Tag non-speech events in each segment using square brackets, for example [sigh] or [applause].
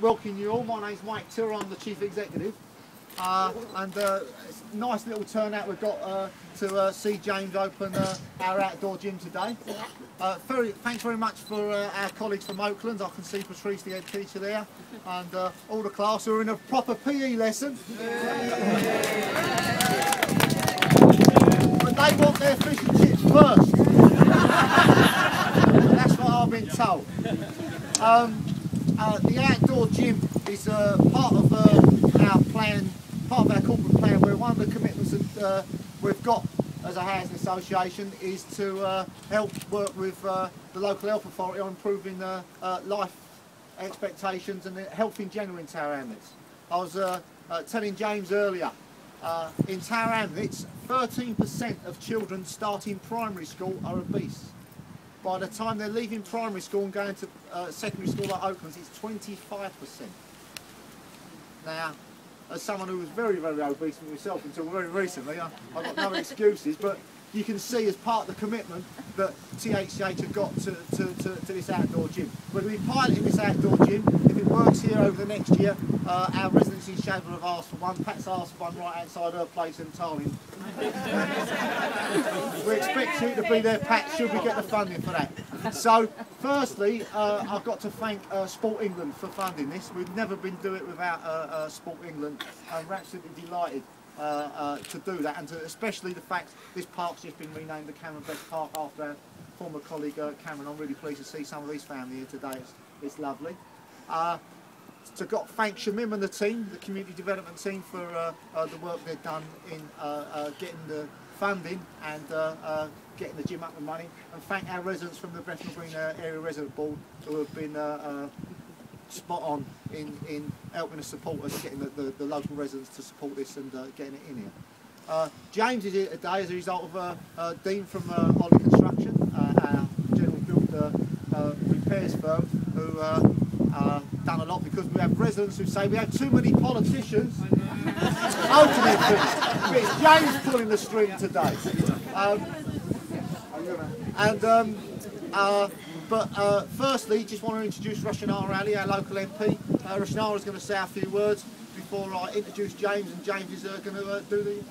Welcome you all. My name's Mike Tyrrell. I'm the Chief Executive. Uh, and uh, it's a nice little turnout we've got uh, to uh, see James open uh, our outdoor gym today. Uh, very, thanks very much for our colleagues from Oaklands. I can see Patrice, the head teacher there, and all the class who are in a proper PE lesson. but they want their fish and chips first. [laughs] That's what I've been told. Um, the outdoor gym is uh, part of uh, our plan, part of our corporate plan. Where one of the commitments that uh, we've got as a housing association is to uh, help work with uh, the local health authority on improving uh, life expectations and the health in general in Tower Hamlets. I was telling James earlier, in Tower Hamlets, 13% of children starting primary school are obese. By the time they're leaving primary school and going to uh, secondary school like Oaklands, it's 25%. Now, as someone who was very, very obese myself until very recently, I, I've got no [laughs] excuses, but you can see as part of the commitment that THCH have got to, to, to, to this outdoor gym. We're going to be piloting this outdoor gym. If it works here over the next year, uh, our residents in Shadwell have asked for one. Pat's asked for one right outside her place in Tarling. [laughs] we expect you to be there, Pat, should we get the funding for that. So, firstly, uh, I've got to thank uh, Sport England for funding this. We've never been doing it without uh, uh, Sport England, and we're absolutely delighted uh, uh, to do that, and to, especially the fact this park's just been renamed the Cameron Best Park after our former colleague uh, Cameron. I'm really pleased to see some of his family here today. It's, it's lovely. Uh, to got thank Shamim and the team, the community development team, for uh, uh, the work they've done in getting the funding and uh, uh, getting the gym up and running. And thank our residents from the Bethnal Green Area Resident Board who have been uh, spot on in, in helping us support us, getting the, the, the local residents to support this and uh, getting it in here. Uh, James is here today as a result of uh, uh, Dean from uh, Ollie Construction, uh, our general build uh, uh, repairs firm, who uh, uh, done a lot because we have residents who say we have too many politicians [laughs] ultimately. It's James pulling the string today. Um, and um, uh, but uh, firstly, just want to introduce Rushanara Ali, our local MP. Uh, Rushanara is going to say a few words before I introduce James, and James is uh, going to uh, do the.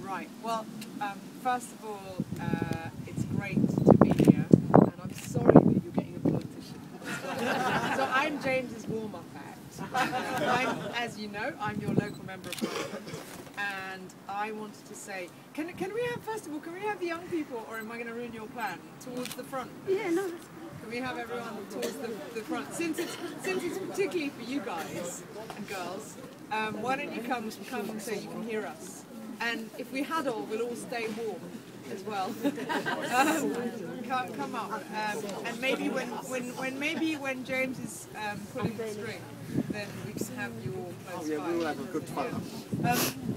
Right. Well, um, first of all, uh, it's great to be here, and I'm sorry that you're getting a politician. so I'm James's warm-up act. I'm, as you know, I'm your local member of parliament, and I wanted to say, can can we have first of all, can we have the young people, or am I going to ruin your plan towards the front? Yeah, no. Can we have everyone towards the, the front? Since it's since it's particularly for you guys and girls, um, why don't you come come so you can hear us? And if we huddle, we'll all stay warm as well. [laughs] um, come, come up, um, and maybe when, when, when maybe when James is um, pulling the string, then we can have you all close oh, yeah, we will have a good photo. Um,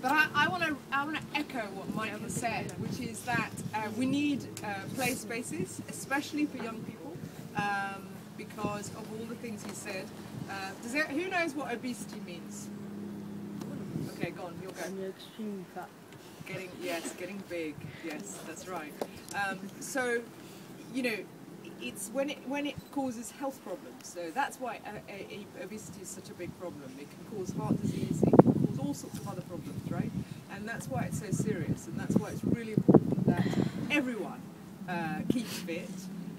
but I, I want to I want to echo what Mike has said, which is that uh, we need uh, play spaces, especially for young people, um, because of all the things he said. Uh, does it, who knows what obesity means? Okay, go on, you'll go. And you're extremely fat. Getting yes, getting big. Yes, that's right. Um, so, you know, it's when it when it causes health problems. So that's why a, a, a obesity is such a big problem. It can cause heart disease. It can cause all sorts of other problems, right? And that's why it's so serious. And that's why it's really important that everyone uh, keeps fit.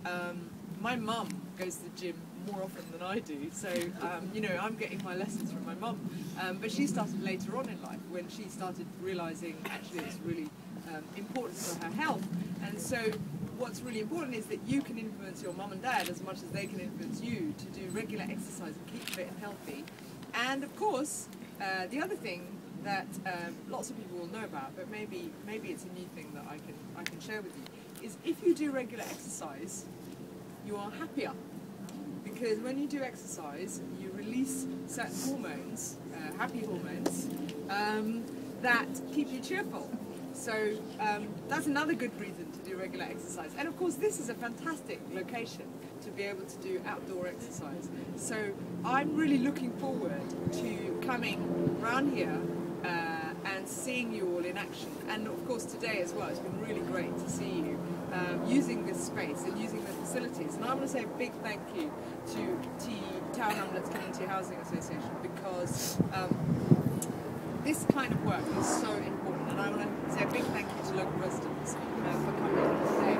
Um, my mum goes to the gym more often than I do, so um, you know I'm getting my lessons from my mum. Um, but she started later on in life when she started realizing actually it's really um, important for her health. And so what's really important is that you can influence your mum and dad as much as they can influence you to do regular exercise and keep fit and healthy. And of course, uh, the other thing that um, lots of people will know about, but maybe maybe it's a new thing that I can I can share with you, is if you do regular exercise, you are happier because when you do exercise, you release certain hormones, uh, happy hormones, um, that keep you cheerful. So um, that's another good reason to do regular exercise. And of course, this is a fantastic location to be able to do outdoor exercise. So I'm really looking forward to coming round here uh, and seeing you all in action. And of course today as well, it's been really great to see you um, using this space and using the facilities. And I want to say a big thank you to T Town Hamlets Community Housing Association because um, this kind of work is so important. And I want to say a big thank you to local residents uh, for coming today.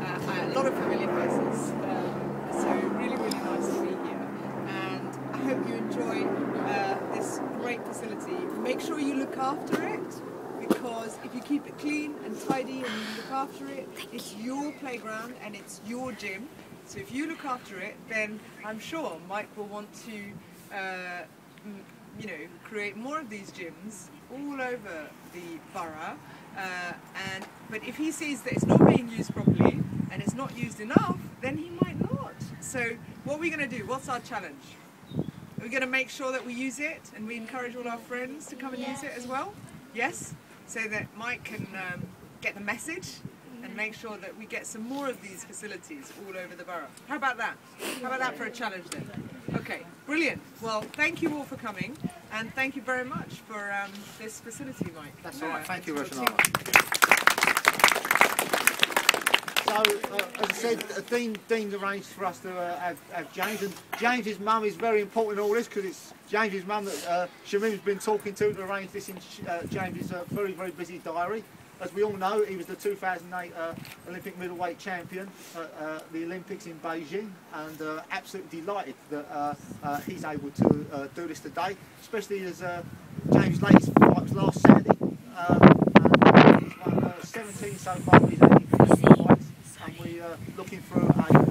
Uh, a lot of familiar faces. Um, so really, really nice to be here. And I hope you enjoy uh, this great facility. Make sure you look after it because if you keep it clean and tidy and you look after it, it's your playground and it's your gym. So if you look after it, then I'm sure Mike will want to, uh, you know, create more of these gyms all over the borough. Uh, and but if he sees that it's not being used properly and it's not used enough, then he might not. So what are we going to do? What's our challenge? Are we going to make sure that we use it and we encourage all our friends to come and use it as well? Yes? So that Mike can um, get the message and make sure that we get some more of these facilities all over the borough. How about that? How about that for a challenge then? Okay, brilliant. Well, thank you all for coming and thank you very much for um, this facility, Mike. That's all right. Uh, Thank you, Rushanara. Uh, as I said, uh, Dean, Dean arranged for us to uh, have, have James, and James's mum is very important in all this because it's James's mum that uh, Shamim's been talking to to arrange this in uh, James's uh, very, very busy diary. As we all know, he was the 2008 uh, Olympic middleweight champion at the Olympics in Beijing, and absolutely delighted that he's able to do this today, especially as James' latest fight was last Saturday. Um, he's won uh, 17 so far of his 18 professional we are looking for a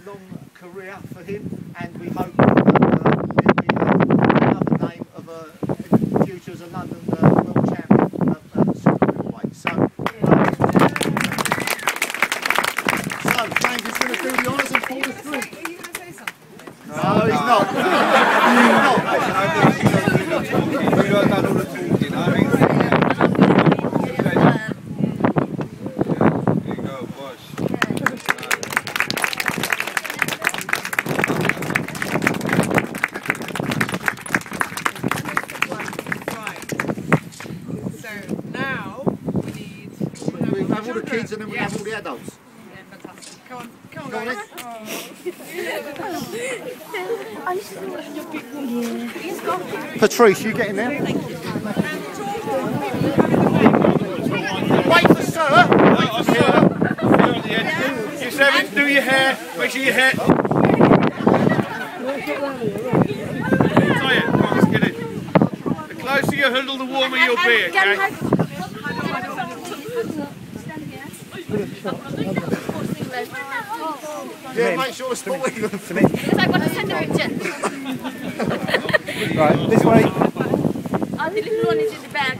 long career for him, and we hope that uh, he'll be uh, another name of a future as a London uh, world champion of uh, super middleweight. So, uh, so James is going to do the honours and pull the Are drink. you going to say something? No, he's not. he's not. We don't done all the talking, I mean. There you go, boss. Right. So now we need. We have all the children. Kids and then we Yes. have all the adults. Yeah, fantastic. Come on, come on, Go on, guys. Patrice, you get in there. And talk to people having. Wait for sir. Wait for sir. You seven, do your hair, make sure your hair. Tie it, come on, let's get it. The closer you handle, the warmer you'll be, okay? Yeah, make sure it's full England. I've got to send a picture. Right, this way. Oh, the little one is in the bag.